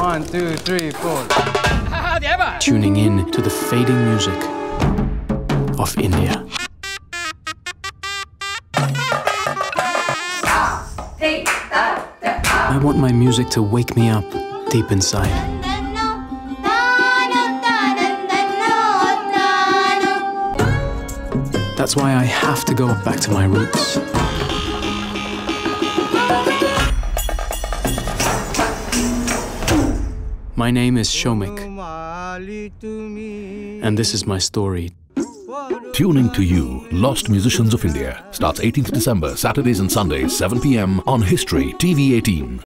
One, two, three, four. tuning in to the fading music of India. I want my music to wake me up deep inside. That's why I have to go back to my roots. My name is Shomik, and this is my story. Tuning to You, Lost Musicians of India, starts 18th December, Saturdays and Sundays, 7 pm on History TV 18.